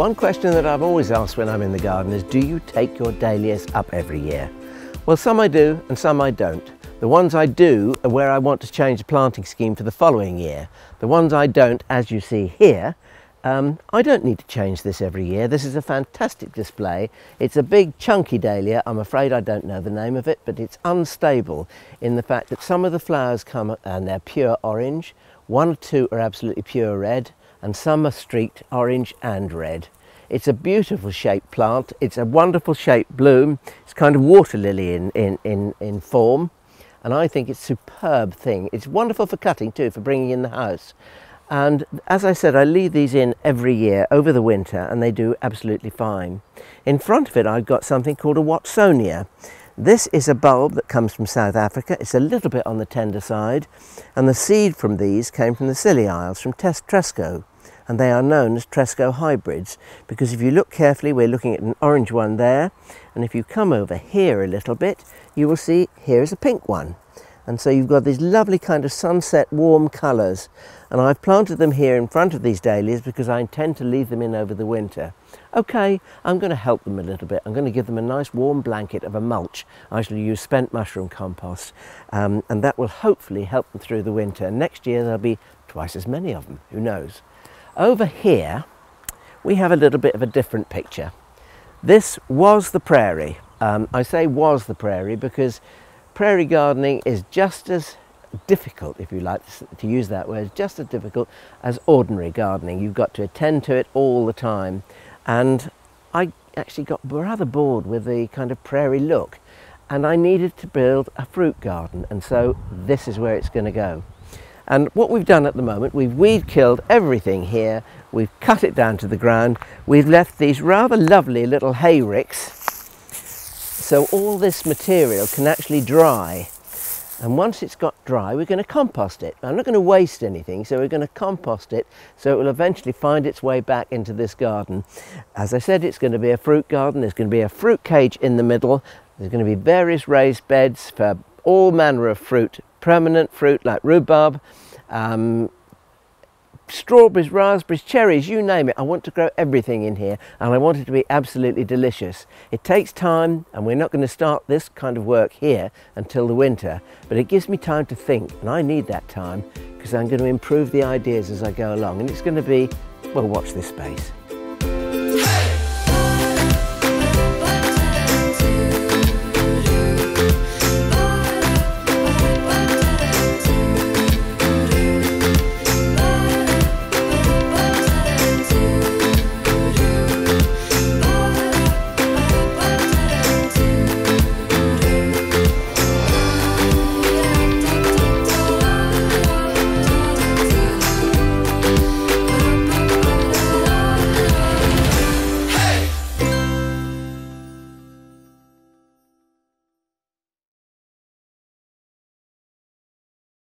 One question that I've always asked when I'm in the garden is, do you take your dahlias up every year? Well, some I do and some I don't. The ones I do are where I want to change the planting scheme for the following year. The ones I don't, as you see here, um, I don't need to change this every year. This is a fantastic display. It's a big chunky dahlia. I'm afraid I don't know the name of it, but it's unstable in the fact that some of the flowers come and they're pure orange, one or two are absolutely pure red, and some are streaked orange and red. It's a beautiful shaped plant. It's a wonderful shaped bloom. It's kind of water lily in, in, in, in form. And I think it's a superb thing. It's wonderful for cutting too, for bringing in the house. And as I said, I leave these in every year over the winter and they do absolutely fine. In front of it, I've got something called a Watsonia. This is a bulb that comes from South Africa. It's a little bit on the tender side. And the seed from these came from the Scilly Isles, from Tes Tresco. And they are known as Tresco hybrids because if you look carefully, we're looking at an orange one there. And if you come over here a little bit, you will see here is a pink one. And so you've got these lovely kind of sunset warm colours. And I've planted them here in front of these dahlias because I intend to leave them in over the winter. Okay, I'm going to help them a little bit. I'm going to give them a nice warm blanket of a mulch. I shall use spent mushroom compost um, and that will hopefully help them through the winter. Next year there'll be twice as many of them, who knows. Over here we have a little bit of a different picture. This was the prairie. Um, I say was the prairie because prairie gardening is just as difficult, if you like to use that word, just as difficult as ordinary gardening. You've got to attend to it all the time. And I actually got rather bored with the kind of prairie look and I needed to build a fruit garden and so this is where it's going to go. And what we've done at the moment, we've weed killed everything here, we've cut it down to the ground, we've left these rather lovely little hay ricks so all this material can actually dry. And once it's got dry, we're going to compost it. I'm not going to waste anything, so we're going to compost it so it will eventually find its way back into this garden. As I said, it's going to be a fruit garden. There's going to be a fruit cage in the middle. There's going to be various raised beds for all manner of fruit, permanent fruit like rhubarb, um, strawberries, raspberries, cherries, you name it. I want to grow everything in here and I want it to be absolutely delicious. It takes time and we're not going to start this kind of work here until the winter, but it gives me time to think and I need that time because I'm going to improve the ideas as I go along and it's going to be, well, watch this space.